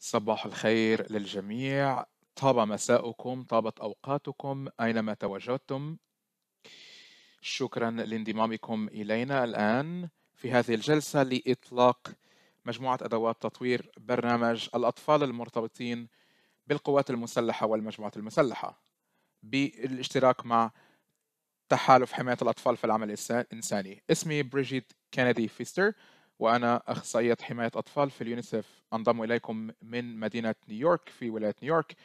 صباح الخير للجميع. طاب مساؤكم طابت أوقاتكم أينما تواجدتم. شكرا لانضمامكم إلينا الآن في هذه الجلسة لإطلاق مجموعة أدوات تطوير برنامج الأطفال المرتبطين بالقوات المسلحة والمجموعات المسلحة. بالاشتراك مع تحالف حماية الأطفال في العمل الإنساني. اسمي بريجيت كينيدي فيستر. وأنا أخصائية حماية أطفال في اليونيسف. أنضم إليكم من مدينة نيويورك في ولاية نيويورك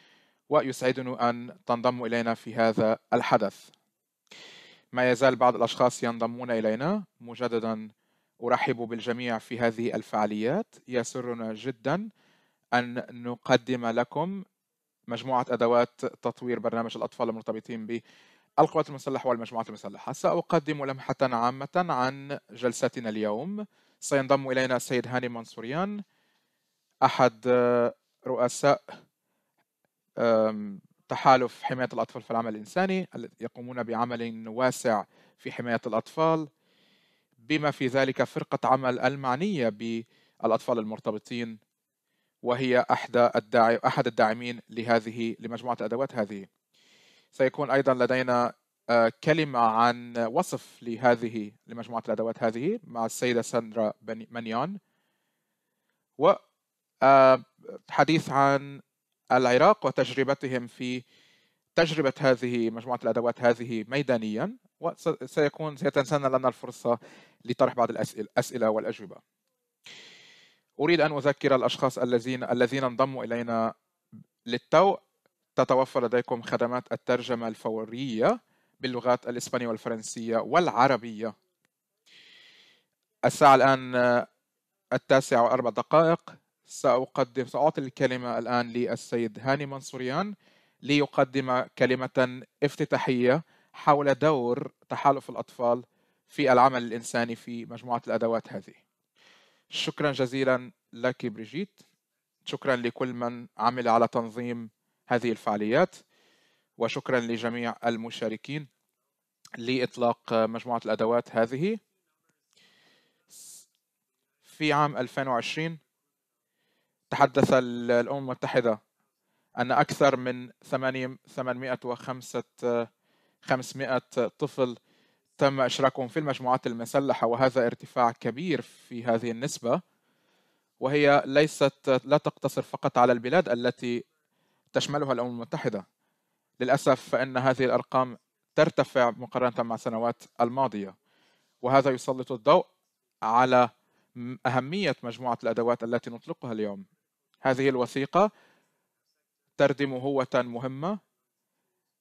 ويسعدني أن تنضموا إلينا في هذا الحدث. ما يزال بعض الأشخاص ينضمون إلينا. مجددا أرحب بالجميع في هذه الفعاليات. يسرنا جدا أن نقدم لكم مجموعة أدوات تطوير برنامج الأطفال المرتبطين بالقوات المسلحة والمجموعات المسلحة. سأقدم لمحة عامة عن جلستنا اليوم. سينضم إلينا السيد هاني منصوريان أحد رؤساء تحالف حماية الأطفال في العمل الإنساني يقومون بعمل واسع في حماية الأطفال بما في ذلك فرقة عمل المعنية بالأطفال المرتبطين وهي أحد الداعي أحد الداعمين لهذه لمجموعة الأدوات هذه. سيكون أيضا لدينا آه، كلمة عن وصف لهذه لمجموعة الأدوات هذه مع السيدة ساندرا منيان وحديث آه، عن العراق وتجربتهم في تجربة هذه مجموعة الأدوات هذه ميدانيا. وسيكون سيتنسن لنا الفرصة لطرح بعض الأسئلة والأجوبة. أريد أن أذكر الأشخاص الذين الذين انضموا إلينا للتو. تتوفر لديكم خدمات الترجمة الفورية. باللغات الإسبانية والفرنسية والعربية. الساعة الآن التاسعة وأربع دقائق. سأقدم سأعطي الكلمة الآن للسيد هاني منصوريان ليقدم كلمة افتتاحية حول دور تحالف الأطفال في العمل الإنساني في مجموعة الأدوات هذه. شكرا جزيلا لك بريجيت. شكرا لكل من عمل على تنظيم هذه الفعاليات. وشكرا لجميع المشاركين لإطلاق مجموعة الأدوات هذه. في عام 2020 تحدث الأمم المتحدة أن أكثر من 805 500 طفل تم إشراكهم في المجموعات المسلحة وهذا ارتفاع كبير في هذه النسبة وهي ليست لا تقتصر فقط على البلاد التي تشملها الأمم المتحدة. للأسف فإن هذه الأرقام ترتفع مقارنة مع السنوات الماضية وهذا يسلط الضوء على أهمية مجموعة الأدوات التي نطلقها اليوم. هذه الوثيقة تردم هوة مهمة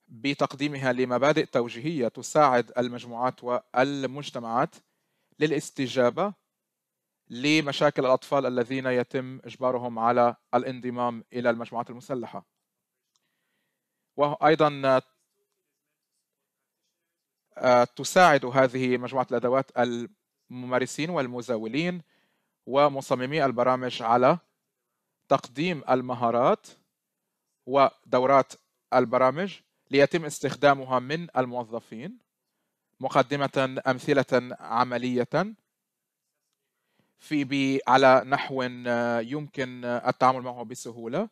بتقديمها لمبادئ توجيهية تساعد المجموعات والمجتمعات للاستجابة لمشاكل الأطفال الذين يتم إجبارهم على الانضمام إلى المجموعات المسلحة. وأيضا آه، تساعد هذه مجموعة الأدوات الممارسين والمزاولين ومصممي البرامج على تقديم المهارات ودورات البرامج ليتم استخدامها من الموظفين مقدمة أمثلة عملية في على نحو يمكن التعامل معه بسهولة.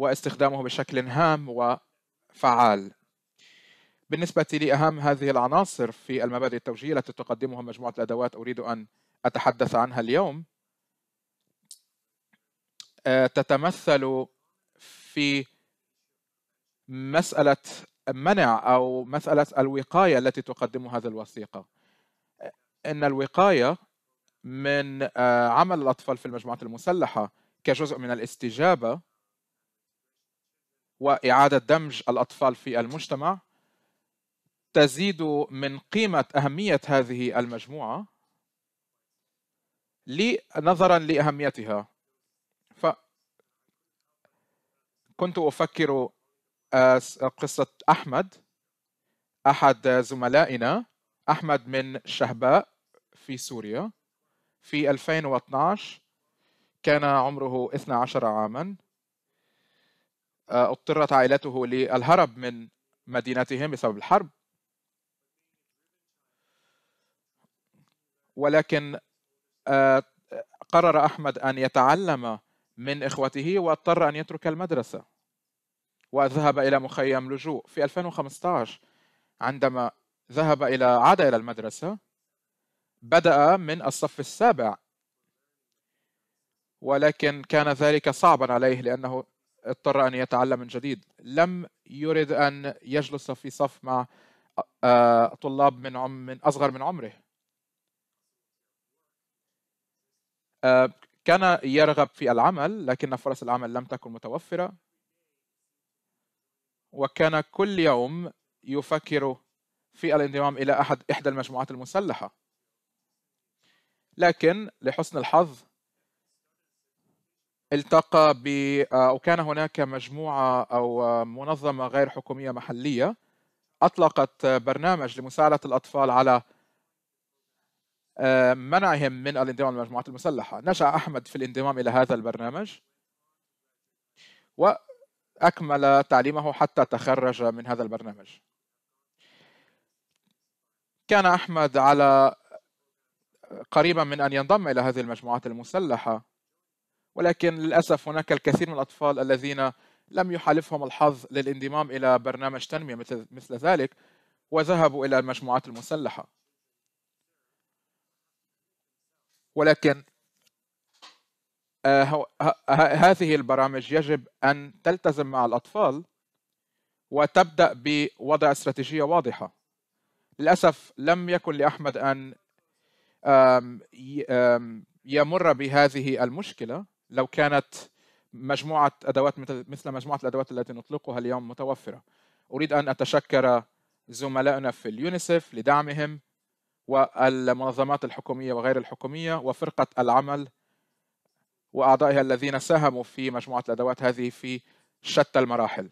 واستخدامه بشكل هام وفعال. بالنسبة لأهم هذه العناصر في المبادئ التوجيهية التي تقدمها مجموعة الأدوات أريد أن أتحدث عنها اليوم آه، تتمثل في مسألة منع أو مسألة الوقاية التي تقدم هذه الوثيقة. إن الوقاية من آه، عمل الأطفال في المجموعات المسلحة كجزء من الاستجابة وإعادة دمج الأطفال في المجتمع تزيد من قيمة أهمية هذه المجموعة نظرا لأهميتها. كنت أفكر آه، قصة أحمد أحد زملائنا أحمد من شهباء في سوريا. في 2012 كان عمره 12 عاما. اضطرت عائلته للهرب من مدينتهم بسبب الحرب. ولكن آه، قرر أحمد أن يتعلم من إخوته واضطر أن يترك المدرسة وذهب إلى مخيم لجوء في 2015 عندما ذهب إلى عاد إلى المدرسة بدأ من الصف السابع. ولكن كان ذلك صعبا عليه لأنه اضطر أن يتعلم من جديد. لم يرد أن يجلس في صف مع آه، طلاب من عم من أصغر من عمره. آه، كان يرغب في العمل لكن فرص العمل لم تكن متوفرة. وكان كل يوم يفكر في الانضمام إلى أحد إحدى المجموعات المسلحة. لكن لحسن الحظ التقى ب أو كان هناك مجموعة أو منظمة غير حكومية محلية أطلقت برنامج لمساعدة الأطفال على آه، منعهم من الانضمام للمجموعات المسلحة. نشأ أحمد في الانضمام إلى هذا البرنامج وأكمل تعليمه حتى تخرج من هذا البرنامج. كان أحمد على قريبا من أن ينضم إلى هذه المجموعات المسلحة. ولكن للأسف هناك الكثير من الأطفال الذين لم يحالفهم الحظ للانضمام إلى برنامج تنمية مثل, مثل ذلك وذهبوا إلى المجموعات المسلحة. ولكن آه، هذه البرامج يجب أن تلتزم مع الأطفال وتبدأ بوضع استراتيجية واضحة. للأسف لم يكن لأحمد أن يمر بهذه المشكلة. لو كانت مجموعة أدوات مثل مجموعة الأدوات التي نطلقها اليوم متوفرة. أريد أن أتشكر زملائنا في اليونيسف لدعمهم والمنظمات الحكومية وغير الحكومية وفرقة العمل وأعضائها الذين ساهموا في مجموعة الأدوات هذه في شتى المراحل.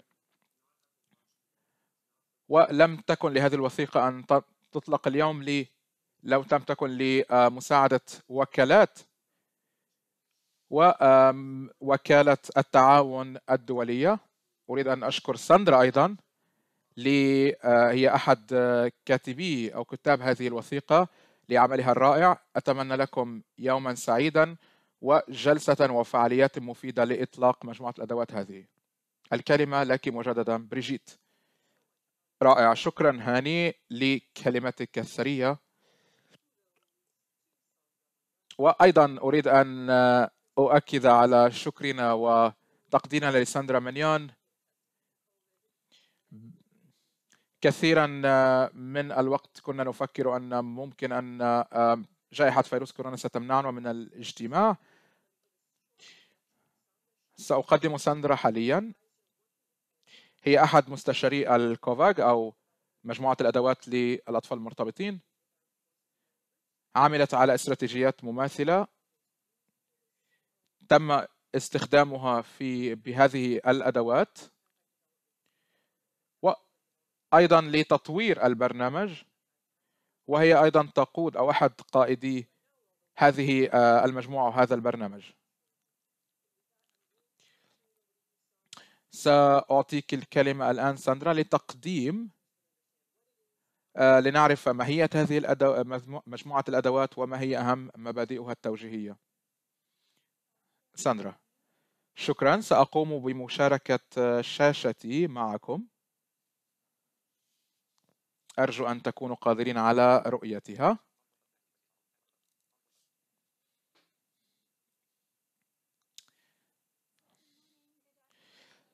ولم تكن لهذه الوثيقة أن تطلق اليوم لي لو لم تكن لمساعدة وكالات ووكالة التعاون الدولية. أريد أن أشكر ساندرا أيضا لي آه، هي أحد كاتبي أو كتاب هذه الوثيقة لعملها الرائع. أتمنى لكم يوما سعيدا وجلسة وفعاليات مفيدة لإطلاق مجموعة الأدوات هذه. الكلمة لك مجددا بريجيت. رائع. شكرا هاني لكلمتك الثرية. وأيضا أريد أن أؤكد على شكرنا وتقديرنا لساندرا منيون كثيرا من الوقت كنا نفكر أن ممكن أن جائحة فيروس كورونا ستمنعنا من الاجتماع. سأقدم ساندرا حاليا. هي أحد مستشاري الكوفاج أو مجموعة الأدوات للأطفال المرتبطين. عملت على استراتيجيات مماثلة. تم استخدامها في بهذه الأدوات. وأيضا لتطوير البرنامج وهي أيضا تقود أو أحد قائدي هذه آه، المجموعة وهذا البرنامج. سأعطيك الكلمة الآن ساندرا لتقديم آه، لنعرف ماهية هذه الأدو... مجموعة الأدوات وما هي أهم مبادئها التوجيهية. ساندرا. شكرا. سأقوم بمشاركة شاشتي معكم. أرجو أن تكونوا قادرين على رؤيتها.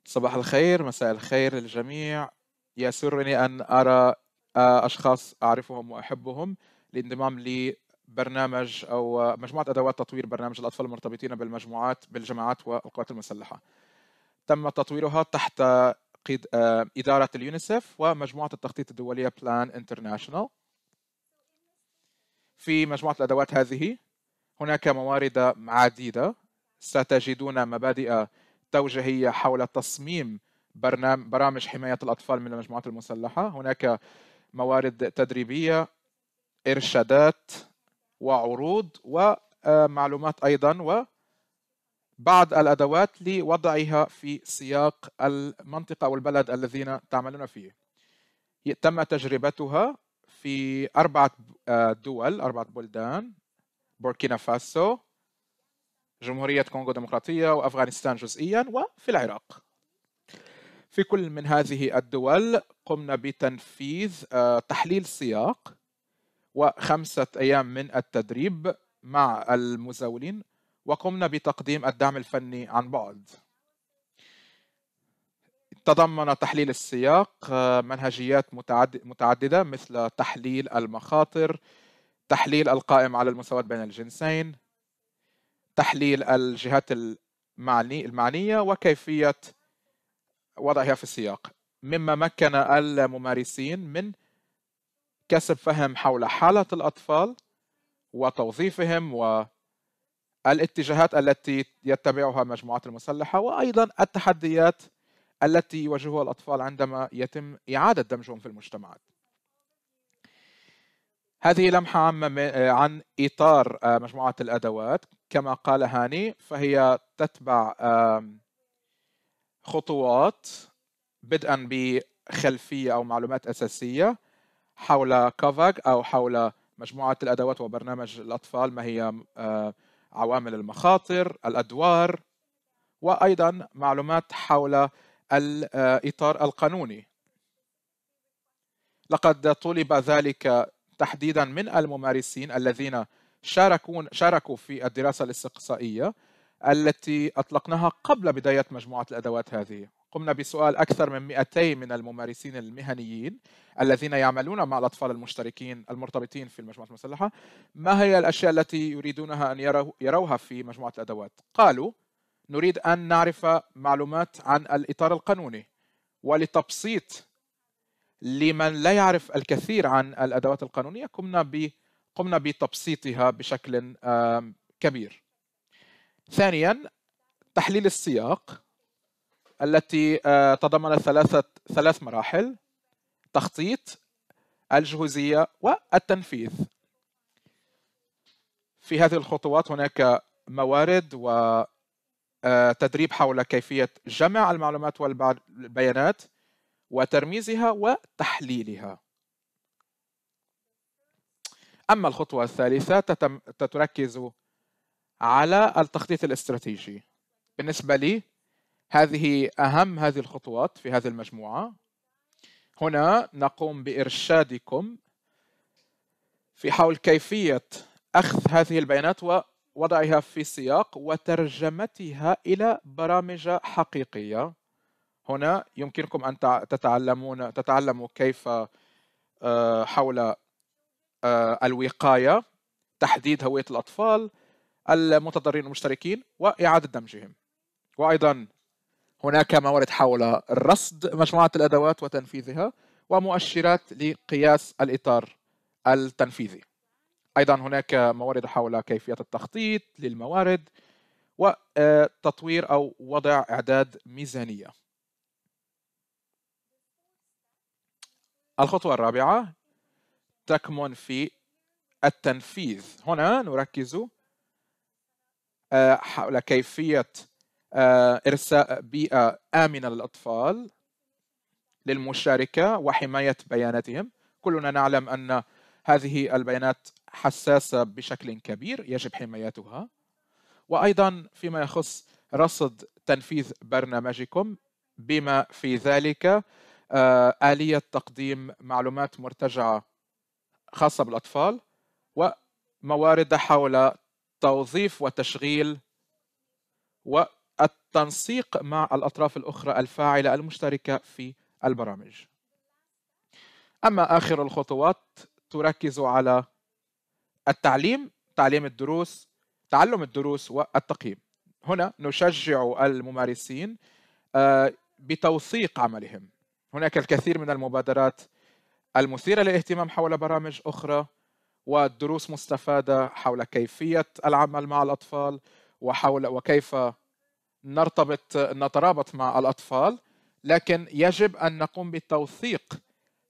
صباح الخير. مساء الخير للجميع. يسرني أن أرى أشخاص أعرفهم وأحبهم. لانضمام لبرنامج أو مجموعة أدوات تطوير برنامج الأطفال المرتبطين بالمجموعات بالجماعات والقوات المسلحة. تم تطويرها تحت قيد إدارة اليونيسف ومجموعة التخطيط الدولية بلان انترناشونال في مجموعة الأدوات هذه هناك موارد عديدة. ستجدون مبادئ توجيهية حول تصميم برامج حماية الأطفال من المجموعات المسلحة. هناك موارد تدريبية إرشادات وعروض ومعلومات أيضا وبعض الأدوات لوضعها في سياق المنطقة أو البلد الذين تعملون فيه. تم تجربتها في أربعة دول أربعة بلدان بوركينا فاسو جمهورية كونغو الديمقراطية وأفغانستان جزئيا وفي العراق. في كل من هذه الدول قمنا بتنفيذ آه، تحليل سياق وخمسة أيام من التدريب مع المزاولين وقمنا بتقديم الدعم الفني عن بعد. تضمن تحليل السياق آه، منهجيات متعددة مثل تحليل المخاطر تحليل القائم على المساواة بين الجنسين تحليل الجهات المعنية وكيفية وضعها في السياق. مما مكن الممارسين من كسب فهم حول حالة الأطفال وتوظيفهم والاتجاهات التي يتبعها مجموعات المسلحة وأيضا التحديات التي يواجهها الأطفال عندما يتم إعادة دمجهم في المجتمعات. هذه لمحة عامة عن إطار آه، مجموعة الأدوات. كما قال هاني فهي تتبع خطوات بدءا بخلفية أو معلومات أساسية حول كوفاج أو حول مجموعة الأدوات وبرنامج الأطفال ما هي آه، عوامل المخاطر الأدوار وأيضا معلومات حول الإطار القانوني. لقد طلب ذلك تحديدا من الممارسين الذين شاركون شاركوا في الدراسة الاستقصائية التي أطلقناها قبل بداية مجموعة الأدوات هذه. قمنا بسؤال أكثر من 200 من الممارسين المهنيين الذين يعملون مع الأطفال المشتركين المرتبطين في المجموعة المسلحة. ما هي الأشياء التي يريدونها أن يروها في مجموعة الأدوات؟ قالوا نريد أن نعرف معلومات عن الإطار القانوني ولتبسيط لمن لا يعرف الكثير عن الأدوات القانونية. قمنا ب قمنا بتبسيطها بشكل كبير. ثانيا تحليل السياق التي آه، تضمنت ثلاثة ثلاث مراحل تخطيط الجهوزية والتنفيذ. في هذه الخطوات هناك موارد وتدريب آه، حول كيفية جمع المعلومات والبيانات وترميزها وتحليلها. أما الخطوة الثالثة تتركز على التخطيط الاستراتيجي. بالنسبة لي هذه أهم هذه الخطوات في هذه المجموعة. هنا نقوم بإرشادكم في حول كيفية أخذ هذه البيانات ووضعها في سياق وترجمتها إلى برامج حقيقية. هنا يمكنكم أن تتعلمون تتعلموا كيف آه، حول آه، الوقاية تحديد هوية الأطفال المتضررين المشتركين وإعادة دمجهم. وأيضا هناك موارد حول رصد مجموعة الأدوات وتنفيذها ومؤشرات لقياس الإطار التنفيذي. أيضا هناك موارد حول كيفية التخطيط للموارد وتطوير أو وضع إعداد ميزانية. الخطوة الرابعة تكمن في التنفيذ. هنا نركز آه، حول كيفية آه، إرساء بيئة آمنة للأطفال للمشاركة وحماية بياناتهم. كلنا نعلم أن هذه البيانات حساسة بشكل كبير يجب حمايتها. وأيضا فيما يخص رصد تنفيذ برنامجكم بما في ذلك آه، آلية تقديم معلومات مرتجعة خاصة بالأطفال وموارد حول توظيف وتشغيل والتنسيق مع الأطراف الأخرى الفاعلة المشتركة في البرامج. أما آخر الخطوات تركز على التعليم تعليم الدروس تعلم الدروس والتقييم. هنا نشجع الممارسين آه، بتوثيق عملهم. هناك الكثير من المبادرات المثيرة للاهتمام حول برامج أخرى ودروس مستفادة حول كيفية العمل مع الأطفال وحول وكيف نرتبط نترابط مع الأطفال لكن يجب أن نقوم بتوثيق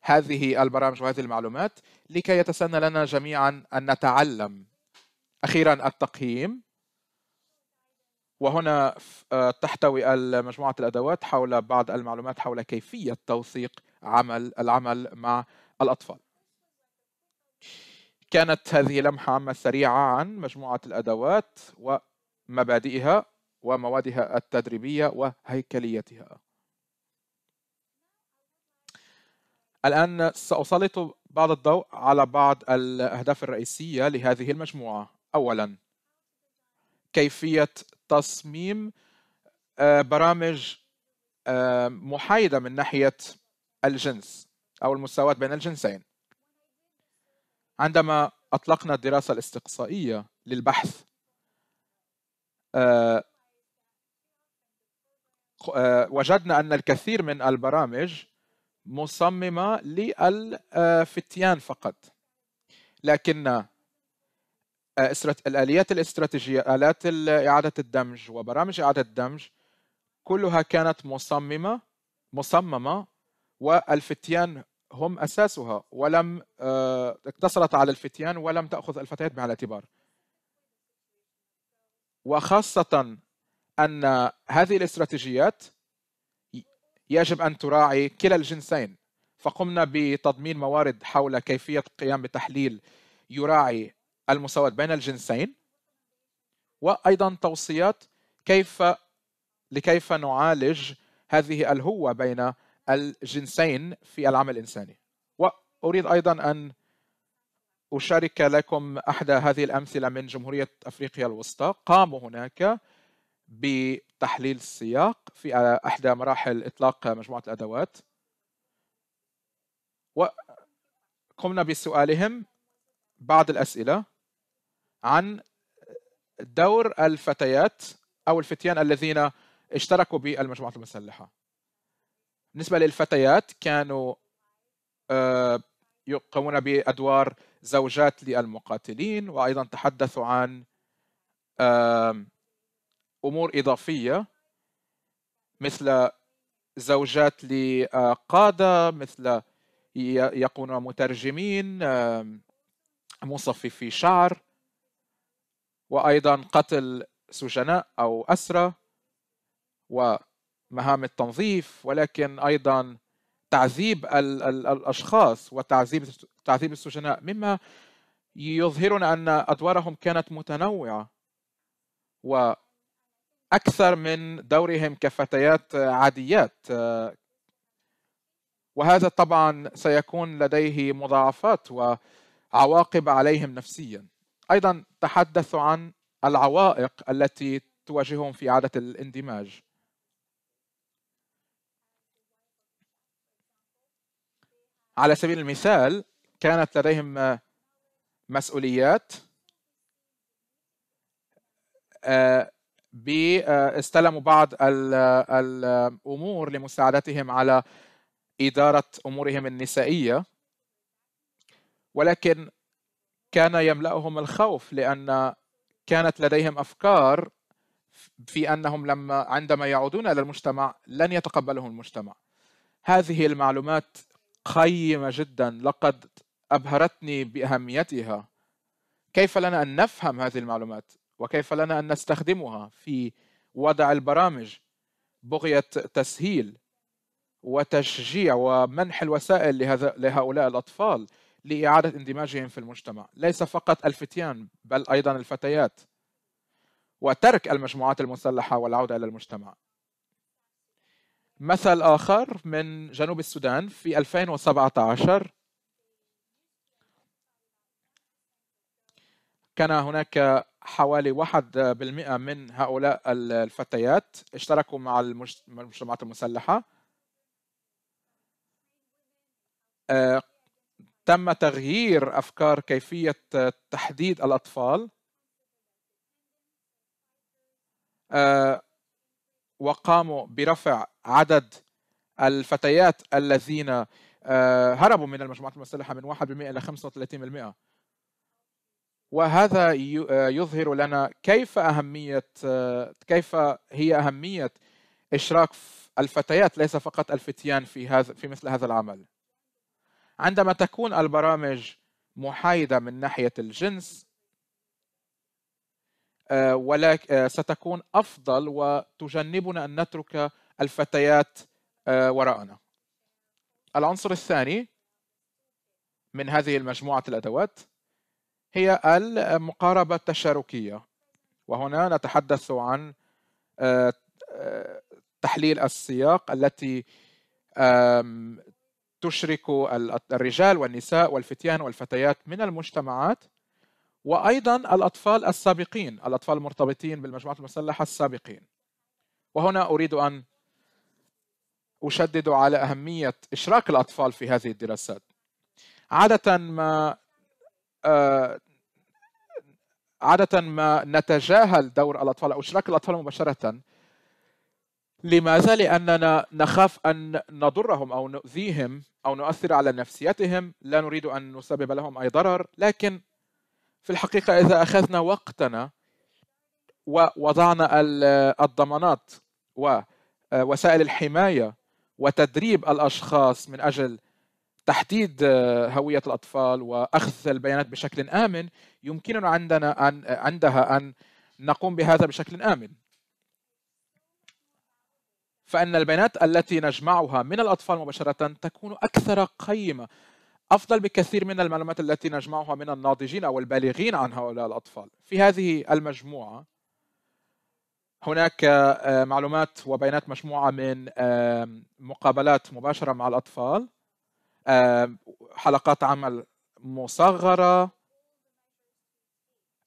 هذه البرامج وهذه المعلومات لكي يتسنى لنا جميعا أن نتعلم. أخيرا التقييم. وهنا آه، تحتوي مجموعة الأدوات حول بعض المعلومات حول كيفية توثيق عمل العمل مع الأطفال. كانت هذه لمحة عامة سريعة عن مجموعة الأدوات مبادئها وموادها التدريبية وهيكليتها. الآن سأسلط بعض الضوء على بعض الأهداف الرئيسية لهذه المجموعة. أولا كيفية تصميم آه، برامج آه، محايدة من ناحية الجنس أو المساواة بين الجنسين. عندما أطلقنا الدراسة الاستقصائية للبحث آه، وجدنا أن الكثير من البرامج مصممة للفتيان فقط. لكن آه، الآليات الاستراتيجية آلات إعادة الدمج وبرامج إعادة الدمج كلها كانت مصممة مصممة والفتيان هم أساسها ولم آه، اقتصرت على الفتيان ولم تأخذ الفتيات بعين الاعتبار. وخاصة أن هذه الاستراتيجيات يجب أن تراعي كلا الجنسين. فقمنا بتضمين موارد حول كيفية القيام بتحليل يراعي المساواة بين الجنسين وأيضا توصيات كيف لكيف نعالج هذه الهوة بين الجنسين في العمل الإنساني. وأريد أيضا أن أشارك لكم أحد هذه الأمثلة من جمهورية أفريقيا الوسطى. قاموا هناك بتحليل السياق في إحدى مراحل إطلاق مجموعة الأدوات. وقمنا بسؤالهم بعض الأسئلة عن دور الفتيات أو الفتيان الذين اشتركوا بالمجموعات المسلحة. بالنسبة للفتيات كانوا آه، يقومون بأدوار زوجات للمقاتلين وأيضا تحدثوا عن أمور إضافية مثل زوجات لقادة مثل يكونوا مترجمين مصففي شعر وأيضا قتل سجناء أو اسرى ومهام التنظيف ولكن أيضا تعذيب الأشخاص وتعذيب تعذيب السجناء مما يظهرنا أن أدوارهم كانت متنوعة و أكثر من دورهم كفتيات عاديات. وهذا طبعا سيكون لديه مضاعفات وعواقب عليهم نفسيا. أيضا تحدثوا عن العوائق التي تواجههم في إعادة الاندماج. على سبيل المثال كانت لديهم مسؤوليات استلموا بعض الأمور لمساعدتهم على إدارة أمورهم النسائية. ولكن كان يملأهم الخوف لأن كانت لديهم أفكار في أنهم لما عندما يعودون إلى المجتمع لن يتقبلهم المجتمع. هذه المعلومات قيمة جدا. لقد أبهرتني بأهميتها. كيف لنا أن نفهم هذه المعلومات؟ وكيف لنا أن نستخدمها في وضع البرامج بغية تسهيل وتشجيع ومنح الوسائل لهذا لهؤلاء الأطفال لإعادة اندماجهم في المجتمع، ليس فقط الفتيان بل أيضا الفتيات. وترك المجموعات المسلحة والعودة إلى المجتمع. مثل آخر من جنوب السودان في 2017 كان هناك حوالي واحد بالمئة من هؤلاء الفتيات اشتركوا مع المجتمعات المسلحة. آه، تم تغيير أفكار كيفية تحديد الأطفال. آه، وقاموا برفع عدد الفتيات الذين آه، هربوا من المجموعات المسلحة من 1% إلى 35% وهذا آه، يظهر لنا كيف أهمية آه، كيف هي أهمية إشراك الفتيات ليس فقط الفتيان في هذا في مثل هذا العمل. عندما تكون البرامج محايدة من ناحية الجنس آه، ولكن ستكون أفضل وتجنبنا أن نترك الفتيات وراءنا. العنصر الثاني من هذه المجموعة الأدوات هي المقاربة التشاركية. وهنا نتحدث عن آه، آه، تحليل السياق التي تشرك الرجال والنساء والفتيان والفتيات من المجتمعات وأيضا الأطفال السابقين الأطفال المرتبطين بالمجموعات المسلحة السابقين. وهنا أريد أن أشدد على أهمية إشراك الأطفال في هذه الدراسات. عادة ما عادة ما نتجاهل دور الأطفال أو إشراك الأطفال مباشرة. لماذا؟ لأننا نخاف أن نضرهم أو نؤذيهم أو نؤثر على نفسيتهم. لا نريد أن نسبب لهم أي ضرر. لكن في الحقيقة إذا أخذنا وقتنا ووضعنا الضمانات ووسائل الحماية وتدريب الأشخاص من أجل تحديد هوية الأطفال وأخذ البيانات بشكل آمن يمكننا عندنا أن عندها أن نقوم بهذا بشكل آمن. فإن البيانات التي نجمعها من الأطفال مباشرة تكون أكثر قيمة. أفضل بكثير من المعلومات التي نجمعها من الناضجين أو البالغين عن هؤلاء الأطفال. في هذه المجموعة هناك آه، معلومات وبيانات مجموعة من مقابلات مباشرة مع الأطفال. حلقات عمل مصغرة.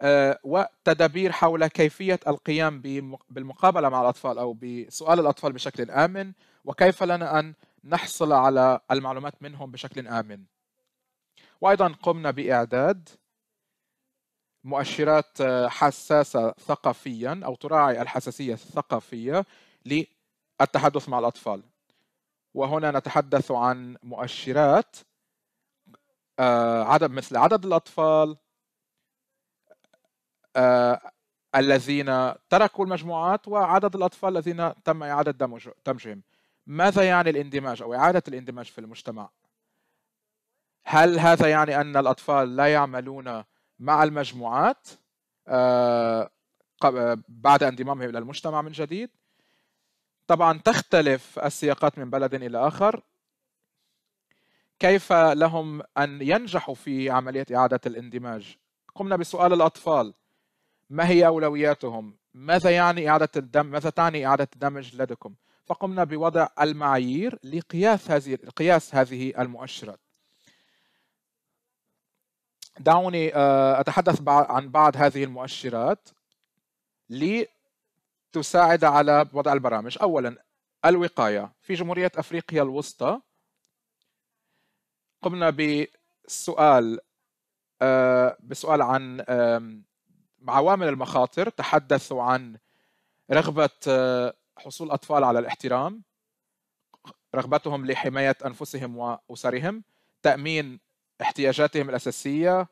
آه، وتدابير حول كيفية القيام بالمقابلة مع الأطفال أو بسؤال الأطفال بشكل آمن وكيف لنا أن نحصل على المعلومات منهم بشكل آمن. وأيضا قمنا بإعداد مؤشرات آه، حساسة ثقافيا أو تراعي الحساسية الثقافية للتحدث مع الأطفال. وهنا نتحدث عن مؤشرات آه، عدد مثل عدد الأطفال آه، الذين تركوا المجموعات وعدد الأطفال الذين تم إعادة دمجهم. ماذا يعني الاندماج أو إعادة الاندماج في المجتمع؟ هل هذا يعني أن الأطفال لا يعملون مع المجموعات آه، بعد انضمامهم إلى المجتمع من جديد؟ طبعا تختلف السياقات من بلد إلى آخر. كيف لهم أن ينجحوا في عملية إعادة الاندماج؟ قمنا بسؤال الأطفال. ما هي أولوياتهم؟ ماذا يعني إعادة الدم؟ ماذا تعني إعادة الدمج لديكم؟ فقمنا بوضع المعايير لقياس هذه قياس هذه المؤشرات. دعوني آه، أتحدث عن بعض هذه المؤشرات لتساعد على وضع البرامج. أولا الوقاية. في جمهورية أفريقيا الوسطى قمنا بسؤال آه، بسؤال عن عوامل المخاطر تحدثوا عن رغبة آه، حصول أطفال على الاحترام رغبتهم لحماية أنفسهم وأسرهم تأمين احتياجاتهم الأساسية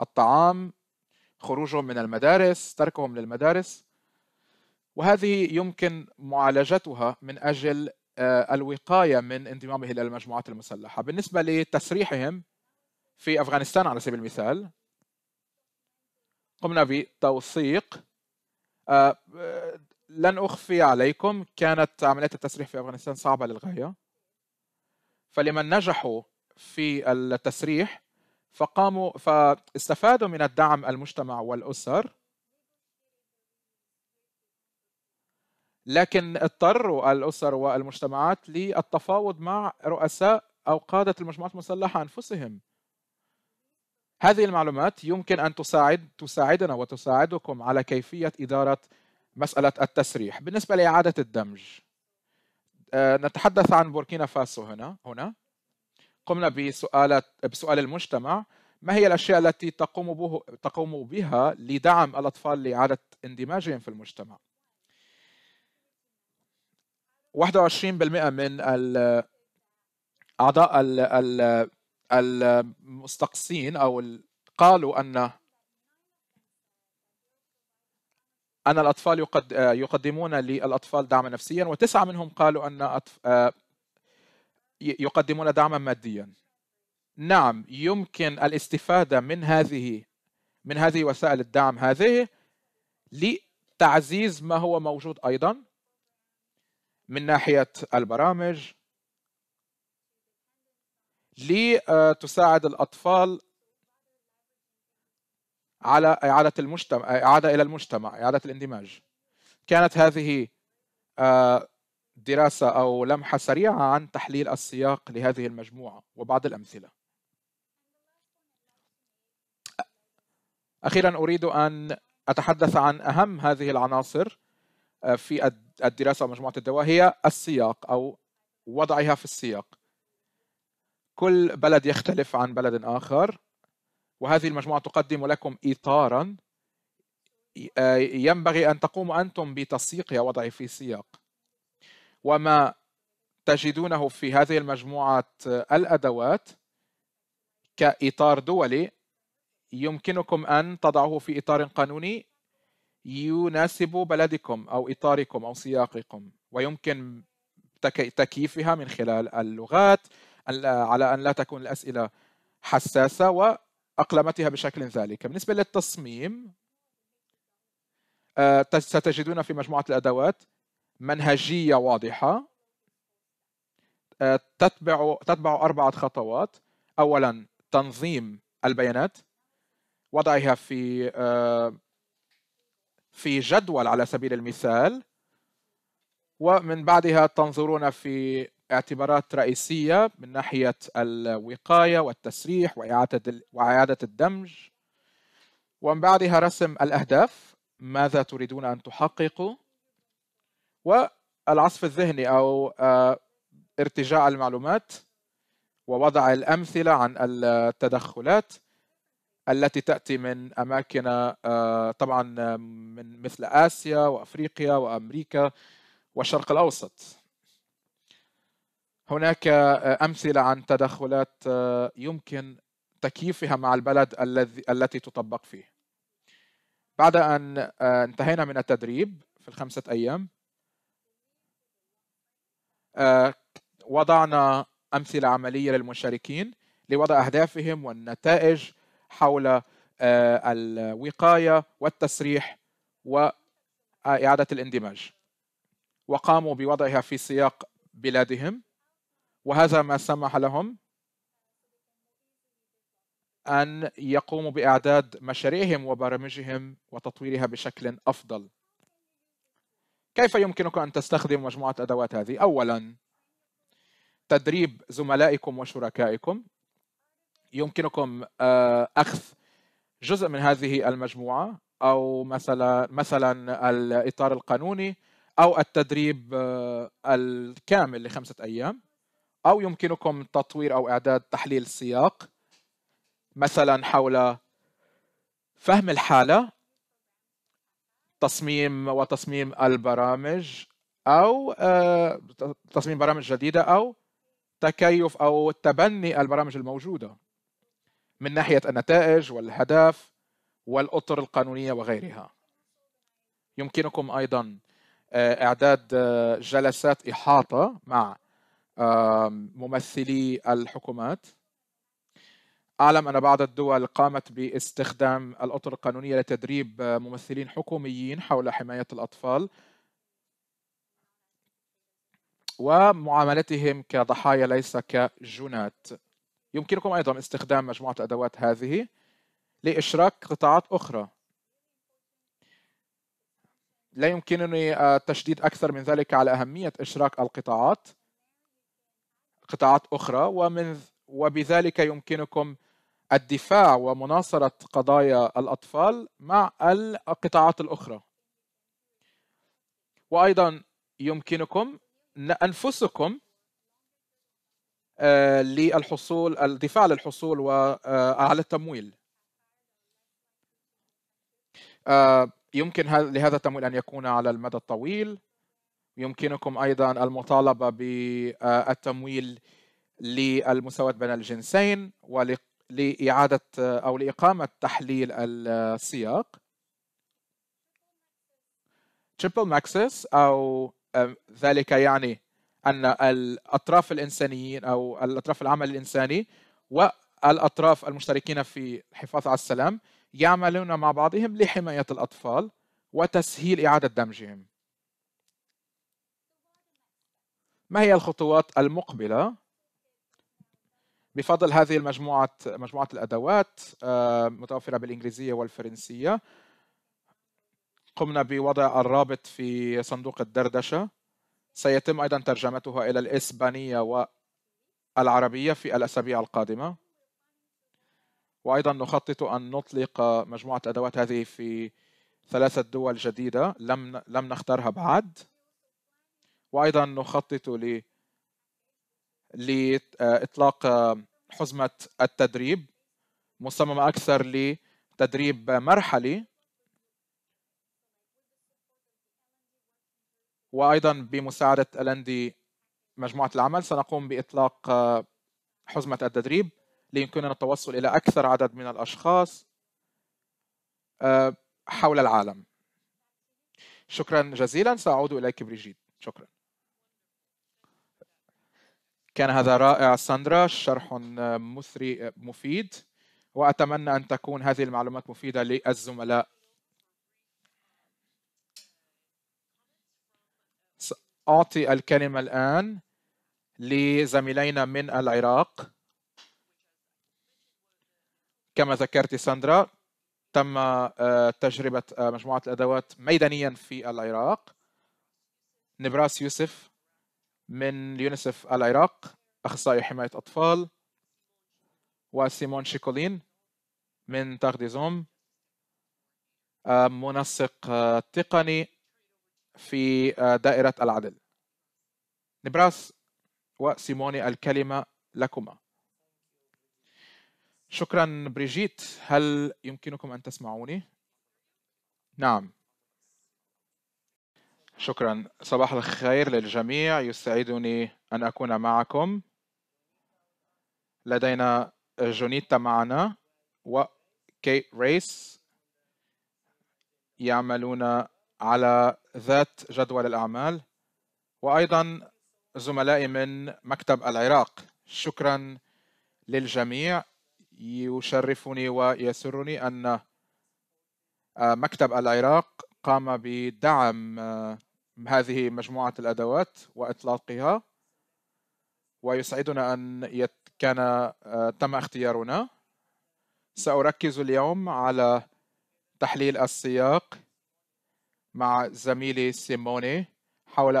الطعام خروجهم من المدارس تركهم للمدارس. وهذه يمكن معالجتها من أجل آه، الوقاية من انضمامه إلى المجموعات المسلحة. بالنسبة لتسريحهم في أفغانستان على سبيل المثال قمنا بتوثيق آه، لن أخفي عليكم كانت عملية التسريح في أفغانستان صعبة للغاية. فلمن نجحوا في التسريح فقاموا فاستفادوا من الدعم المجتمع والأسر لكن اضطروا الأسر والمجتمعات للتفاوض مع رؤساء أو قادة المجموعات المسلحة أنفسهم. هذه المعلومات يمكن أن تساعد تساعدنا وتساعدكم على كيفية إدارة مسألة التسريح. بالنسبة لإعادة الدمج آه، نتحدث عن بوركينا فاسو هنا هنا. قمنا بسؤال بسؤال المجتمع ما هي الأشياء التي تقوم به تقوم بها لدعم الأطفال لإعادة اندماجهم في المجتمع؟ 21% من أعضاء المستقصين أو قالوا أن أن الأطفال يقدمون للأطفال دعما نفسيا وتسعة منهم قالوا أن يقدمون دعما ماديا. نعم يمكن الاستفادة من هذه من هذه وسائل الدعم هذه لتعزيز ما هو موجود أيضا. من ناحية البرامج لتساعد الأطفال على إعادة المجتمع إعادة إلى المجتمع إعادة الاندماج. كانت هذه آه، دراسة أو لمحة سريعة عن تحليل السياق لهذه المجموعة وبعض الأمثلة. أخيرا أريد أن أتحدث عن أهم هذه العناصر. آه، في الدراسة ومجموعة الدواء هي السياق أو وضعها في السياق. كل بلد يختلف عن بلد آخر وهذه المجموعة تقدم لكم إطارا آه، ينبغي أن تقوموا أنتم بتسييقها وضعه في سياق. وما تجدونه في هذه المجموعة الأدوات كإطار دولي يمكنكم أن تضعوه في إطار قانوني يناسب بلدكم أو إطاركم أو سياقكم ويمكن تكييفها من خلال اللغات على أن لا تكون الأسئلة حساسة وأقلمتها بشكل ذلك. بالنسبة للتصميم آه، ستجدون في مجموعة الأدوات منهجية واضحة آه، تتبع تتبع أربعة خطوات. أولا تنظيم البيانات وضعها في آه، في جدول على سبيل المثال ومن بعدها تنظرون في اعتبارات رئيسية من ناحية الوقاية والتسريح وإعادة وإعادة الدمج. ومن بعدها رسم الأهداف ماذا تريدون أن تحققوا؟ والعصف الذهني أو آه، ارتجاع المعلومات ووضع الأمثلة عن التدخلات. التي تأتي من أماكن آه، طبعا من مثل آسيا وأفريقيا وأمريكا والشرق الأوسط. هناك آه، أمثلة عن تدخلات يمكن تكييفها مع البلد الذي التي تطبق فيه. بعد أن انتهينا من التدريب في الخمسة أيام آه، وضعنا أمثلة عملية للمشاركين لوضع أهدافهم والنتائج حول آه، الوقاية والتسريح وإعادة الاندماج. وقاموا بوضعها في سياق بلادهم. وهذا ما سمح لهم أن يقوموا بإعداد مشاريعهم وبرامجهم وتطويرها بشكل أفضل. كيف يمكنكم أن تستخدموا مجموعة أدوات هذه؟ أولا تدريب زملائكم وشركائكم. يمكنكم آه، أخذ جزء من هذه المجموعة أو مثلا مثلا الإطار القانوني أو التدريب آه، الكامل لخمسة أيام أو يمكنكم تطوير أو إعداد تحليل سياق مثلا حول فهم الحالة تصميم وتصميم البرامج أو آه، تصميم برامج جديدة أو تكيف أو تبني البرامج الموجودة. من ناحية النتائج والاهداف والأطر القانونية وغيرها. يمكنكم أيضا آه، إعداد آه، جلسات إحاطة مع ممثلي الحكومات. أعلم أن بعض الدول قامت باستخدام الأطر القانونية لتدريب ممثلين حكوميين حول حماية الأطفال ومعاملتهم كضحايا ليس كجنات. يمكنكم أيضا استخدام مجموعة الأدوات هذه لإشراك قطاعات أخرى. لا يمكنني التشديد أكثر من ذلك على أهمية إشراك القطاعات قطاعات أخرى ومن وبذلك يمكنكم الدفاع ومناصرة قضايا الأطفال مع القطاعات الأخرى. وأيضا يمكنكم أنفسكم آه، للحصول الدفاع للحصول آه، على التمويل. آه، يمكن لهذا التمويل أن يكون على المدى الطويل. يمكنكم أيضا المطالبة بالتمويل للمساواة بين الجنسين لإعادة أو لإقامة تحليل السياق. Triple maxis أو ذلك يعني أن الأطراف الإنسانيين أو الأطراف العمل الإنساني والأطراف المشتركين في الحفاظ على السلام يعملون مع بعضهم لحماية الأطفال وتسهيل إعادة دمجهم. ما هي الخطوات المقبلة؟ بفضل هذه المجموعة مجموعة الأدوات آه، متوفرة بالإنجليزية والفرنسية قمنا بوضع الرابط في صندوق الدردشة. سيتم أيضا ترجمتها إلى الإسبانية والعربية في الأسابيع القادمة. وأيضا نخطط أن نطلق مجموعة الأدوات هذه في ثلاثة دول جديدة لم لم نختارها بعد. وأيضا نخطط ل لإطلاق حزمة التدريب مصممة أكثر لتدريب مرحلي. وأيضا بمساعدة ألندي مجموعة العمل سنقوم بإطلاق حزمة التدريب ليمكننا التوصل إلى أكثر عدد من الأشخاص آه، حول العالم. شكرا جزيلا سأعود إليك بريجيت شكرا. كان هذا رائع ساندرا. شرح مثري مفيد. وأتمنى أن تكون هذه المعلومات مفيدة للزملاء. سأعطي الكلمة الآن لزميلينا من العراق. كما ذكرت ساندرا تم آه، تجربة آه، مجموعة الأدوات ميدانيا في العراق. نبراس يوسف من يونيسف العراق أخصائي حماية أطفال. وسيمون شيكولين من تاغديزوم آه، منسق تقني. في دائرة العدل. نبراس وسيموني الكلمة لكما. شكرا بريجيت. هل يمكنكم أن تسمعوني؟ نعم. شكرا. صباح الخير للجميع. يسعدني أن أكون معكم. لدينا جونيتا معنا وكي ريس يعملون على ذات جدول الأعمال وأيضا زملائي من مكتب العراق. شكرا للجميع. يشرفني ويسرني أن آه، مكتب العراق قام بدعم آه، هذه مجموعة الأدوات وإطلاقها ويسعدنا أن كان آه، تم اختيارنا. سأركز اليوم على تحليل السياق. مع زميلي سيموني حول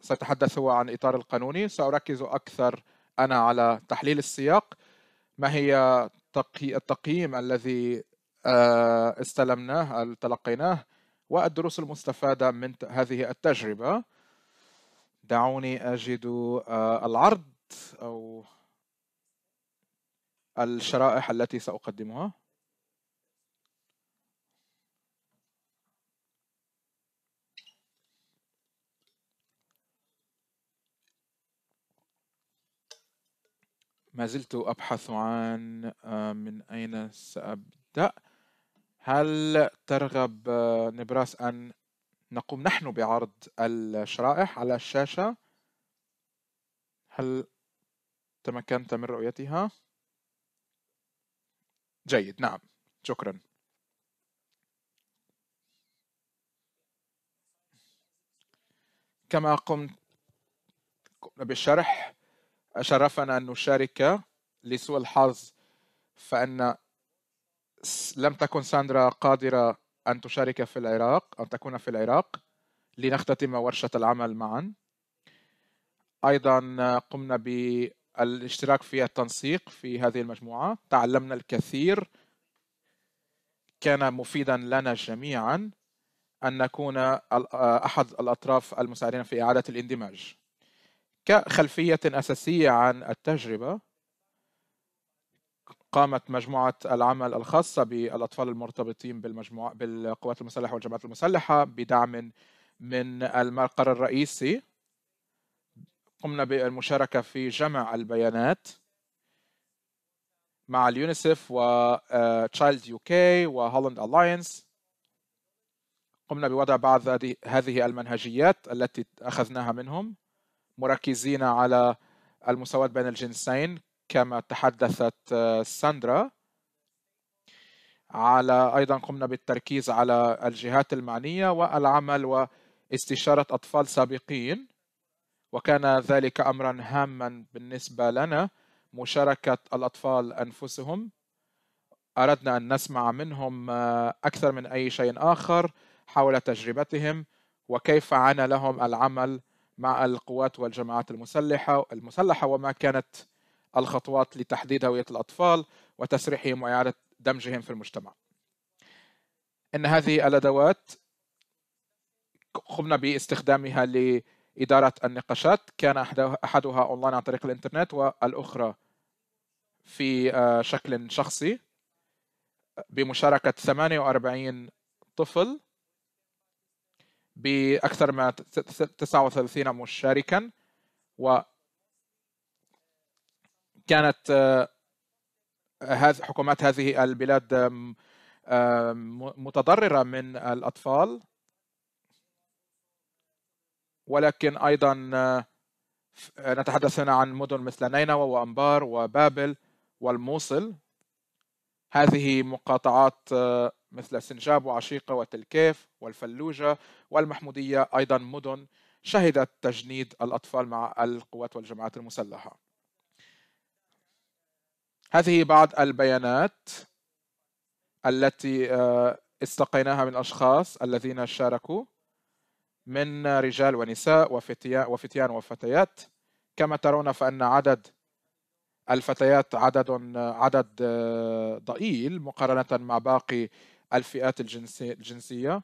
سيتحدث هو عن إطار القانوني. سأركز أكثر أنا على تحليل السياق. ما هي التقييم الذي آه، استلمناه تلقيناه والدروس المستفادة من هذه التجربة. دعوني أجد آه، العرض أو الشرائح التي سأقدمها. ما زلت أبحث عن آه، من أين سأبدأ؟ هل ترغب آه، نبراس أن نقوم نحن بعرض الشرائح على الشاشة؟ هل تمكنت من رؤيتها؟ جيد نعم. شكرا. كما قمت بالشرح شرفنا أن نشارك لسوء الحظ فإن لم تكن ساندرا قادرة أن تشارك في العراق أن تكون في العراق لنختتم ورشة العمل معا. أيضا قمنا بالاشتراك في التنسيق في هذه المجموعة. تعلمنا الكثير. كان مفيدا لنا جميعا أن نكون أحد الأطراف المساعدين في إعادة الاندماج. كخلفية أساسية عن التجربة قامت مجموعة العمل الخاصة بالأطفال المرتبطين بالمجموعة بالقوات المسلحة والجماعات المسلحة بدعم من المقر الرئيسي. قمنا بالمشاركة في جمع البيانات مع اليونيسف و Child UK و Holland Alliance قمنا بوضع بعض هذه المنهجيات التي أخذناها منهم. مركزين على المساواة بين الجنسين كما تحدثت آه، ساندرا. على أيضا قمنا بالتركيز على الجهات المعنية والعمل واستشارة أطفال سابقين وكان ذلك أمرا هاما بالنسبة لنا. مشاركة الأطفال أنفسهم أردنا أن نسمع منهم أكثر من أي شيء آخر حول تجربتهم وكيف عانى لهم العمل مع القوات والجماعات المسلحة المسلحة وما كانت الخطوات لتحديد هوية الأطفال وتسريحهم وإعادة دمجهم في المجتمع. إن هذه الأدوات قمنا باستخدامها لإدارة النقاشات. كان أحدها أونلاين عن طريق الإنترنت والأخرى في آه، شكل شخصي بمشاركة 48 طفل. بأكثر من 39 مشاركا و كانت آه، حكومات هذه البلاد متضررة من الأطفال ولكن أيضا آه، نتحدث هنا عن مدن مثل نينوى وأنبار وبابل والموصل. هذه مقاطعات آه، مثل سنجاب وعشيقة وتلكيف والفلوجة والمحمودية أيضا مدن شهدت تجنيد الأطفال مع القوات والجماعات المسلحة. هذه بعض البيانات التي آه، استقيناها من الأشخاص الذين شاركوا من رجال ونساء وفتيان وفتيات. كما ترون فإن عدد الفتيات عدد عدد آه، ضئيل مقارنة مع باقي الفئات الجنسية.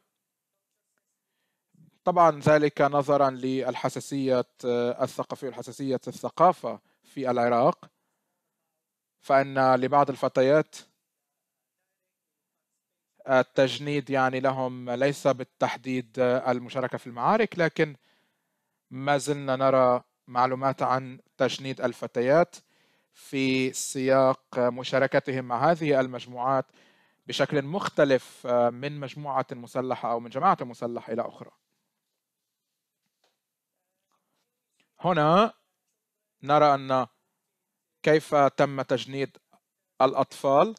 طبعا ذلك نظرا للحساسية آه، الثقافية والحساسية الثقافة في العراق. فإن لبعض الفتيات التجنيد يعني لهم ليس بالتحديد المشاركة في المعارك لكن ما زلنا نرى معلومات عن تجنيد الفتيات في سياق مشاركتهم مع هذه المجموعات. بشكل مختلف من مجموعة مسلحة أو من جماعة مسلحة إلى أخرى. هنا نرى أن كيف تم تجنيد الأطفال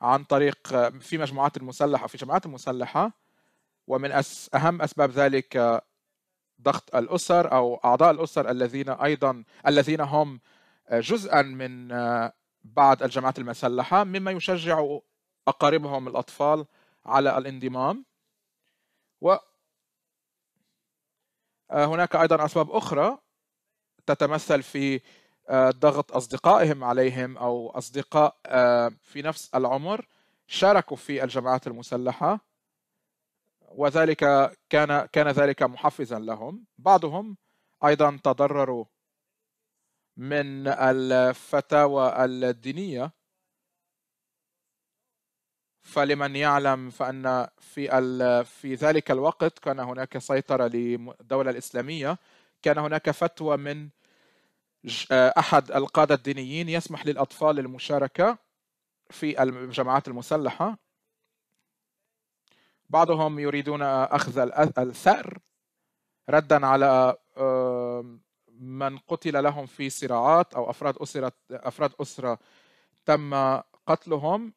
عن طريق في مجموعات المسلحة في جماعات المسلحة ومن أس أهم أسباب ذلك ضغط الأسر أو أعضاء الأسر الذين أيضا الذين هم جزءا من بعض الجماعات المسلحة مما يشجع أقاربهم الأطفال على الانضمام و هناك أيضا أسباب أخرى تتمثل في ضغط أصدقائهم عليهم أو أصدقاء آه، في نفس العمر شاركوا في الجماعات المسلحة. وذلك كان كان ذلك محفزا لهم. بعضهم أيضا تضرروا من الفتاوى الدينية فلمن يعلم فأن في في ذلك الوقت كان هناك سيطرة للدولة الإسلامية. كان هناك فتوى من أحد القادة الدينيين يسمح للأطفال المشاركة في الجماعات المسلحة. بعضهم يريدون أخذ الثأر ردا على من قتل لهم في صراعات أو أفراد أسرة أفراد أسرة تم قتلهم.